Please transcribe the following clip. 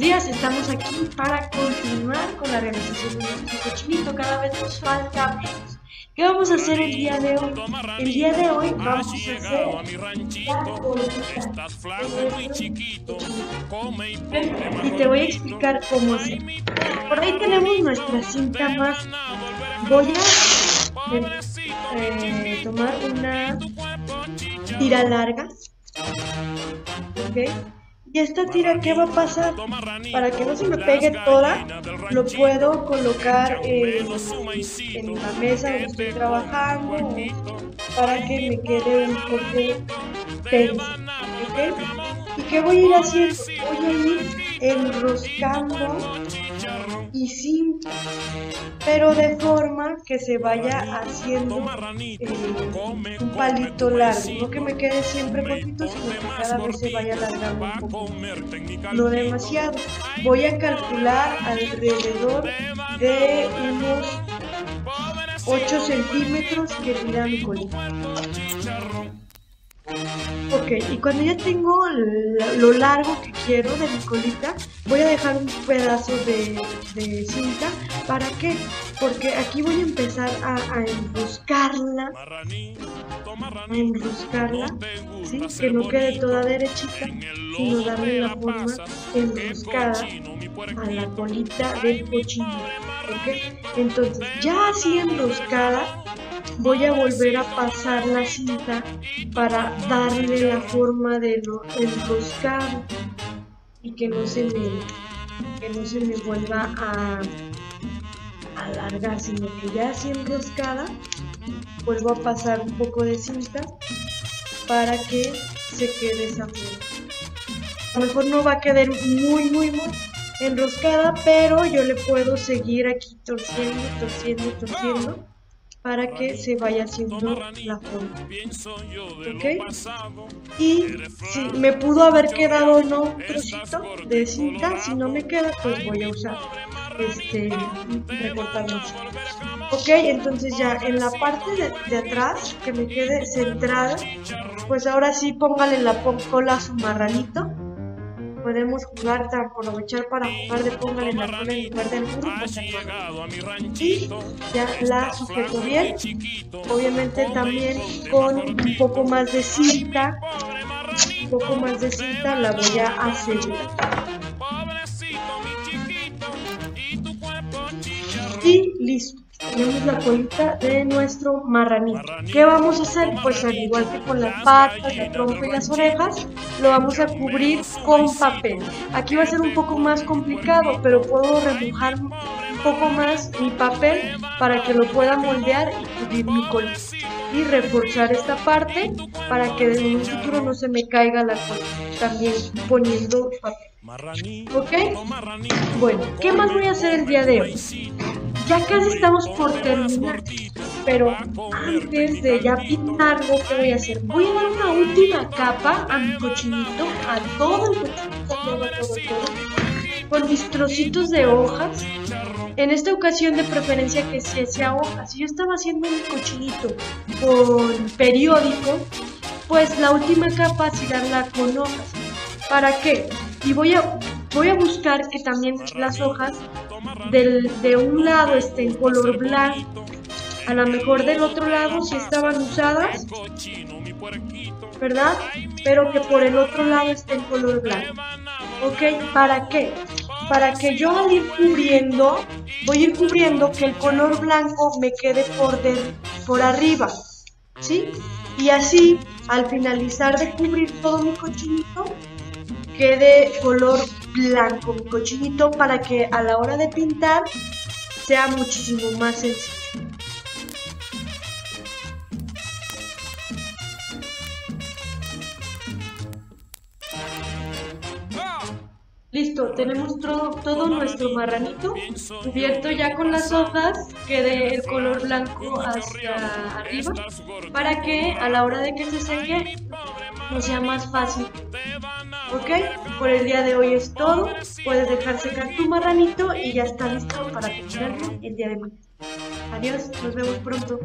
días, estamos aquí para continuar con la realización de nuestro cochinito. Cada vez nos falta menos. ¿Qué vamos a hacer el día de hoy? El día de hoy vamos a hacer y te voy a explicar cómo hacer. Por ahí tenemos nuestra cinta más. Voy a eh, tomar una tira larga. ¿Ok? Y esta tira, ¿qué va a pasar? Para que no se me pegue toda, lo puedo colocar en, la mesa donde estoy trabajando para que me quede un poco tenso. ¿Y qué voy a ir haciendo? Voy a ir enroscando y sin pero de forma que se vaya haciendo eh, un palito largo, no que me quede siempre cortito, sino que cada vez se vaya alargando un poco, no demasiado. Voy a calcular alrededor de unos 8 centímetros que tira mi colita. Ok, y cuando ya tengo lo largo que quiero de mi colita, voy a dejar un pedazo de, cinta. ¿Para qué? Porque aquí voy a empezar a, enroscarla. A enroscarla, ¿sí? Que no quede toda derechita, sino darle la forma enroscada a la colita del cochino. ¿Ok? Entonces, ya así enroscada, voy a volver a pasar la cinta para darle la forma de lo enroscado y que no se me que no se me vuelva a alargar sino que ya así enroscada vuelvo a pasar un poco de cinta para que se quede esa forma. A lo mejor no va a quedar muy muy muy enroscada pero yo le puedo seguir aquí torciendo torciendo torciendo para que se vaya haciendo la forma. ¿Ok? Y si me pudo haber quedado no un trocito de cinta, si no me queda, pues voy a usar este recortarlo. Ok, entonces ya en la parte de, de, atrás, que me quede centrada, pues ahora sí póngale la cola a su marranito podemos jugar, aprovechar para jugar de póngale la cola en lugar del burro. Y ya la sujeto bien. Obviamente también con un poco más de cinta, un poco más de cinta la voy a asegurar. Y listo tenemos la colita de nuestro marranito. ¿Qué vamos a hacer? Pues al igual que con las patas, la trompa y las orejas, lo vamos a cubrir con papel. Aquí va a ser un poco más complicado, pero puedo remojar un poco más mi papel para que lo pueda moldear y cubrir mi colita. Y reforzar esta parte para que en un futuro no se me caiga la colita. También poniendo papel. ¿Ok? Bueno, ¿qué más voy a hacer el día de hoy? Ya casi estamos por terminar, pero antes de ya pintarlo, ¿qué voy a hacer? Voy a dar una última capa a mi cochinito, a todo el cochinito, todo, todo, todo, con mis trocitos de hojas. En esta ocasión de preferencia que sea hojas. Si yo estaba haciendo un cochinito con periódico, pues la última capa sí darla con hojas. ¿Para qué? Y voy a, voy a buscar que también las hojas del, de un lado esté en color blanco, a lo mejor del otro lado si estaban usadas, ¿verdad? Pero que por el otro lado esté en color blanco. ¿Ok? ¿Para qué? Para que yo al ir cubriendo, voy a ir cubriendo que el color blanco me quede por, por arriba, ¿sí? Y así, al finalizar de cubrir todo mi cochinito, quede color blanco, cochinito, para que a la hora de pintar sea muchísimo más sencillo. Listo, tenemos todo, nuestro marranito cubierto ya con las hojas, quede el color blanco hacia arriba, para que a la hora de que se seque no sea más fácil ¿Ok? Por el día de hoy es todo. Puedes dejar secar tu marranito y ya está listo para terminarlo el día de mañana. Adiós, nos vemos pronto.